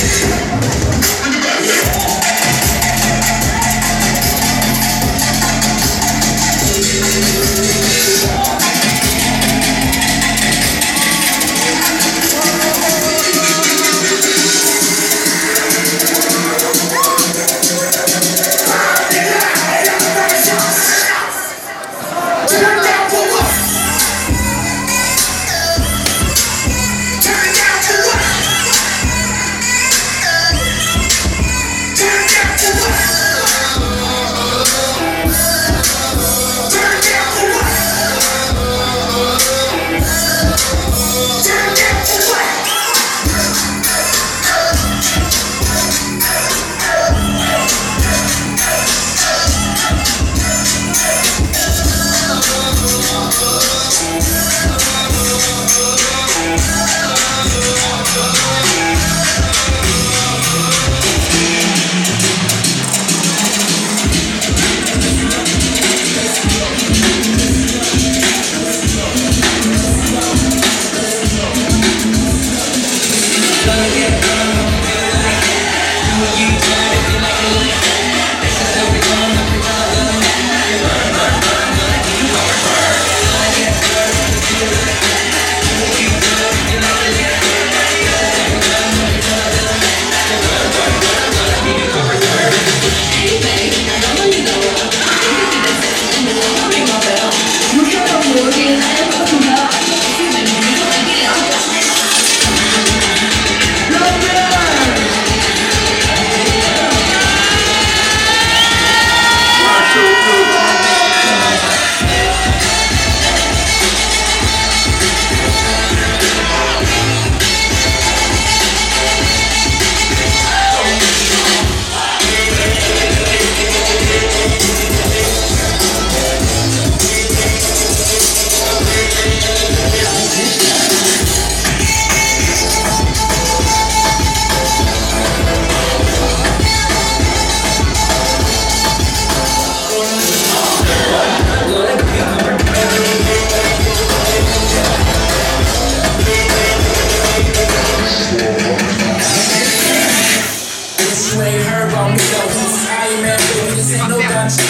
Altitude. Don't be those. I ain't mad, baby. This ain't.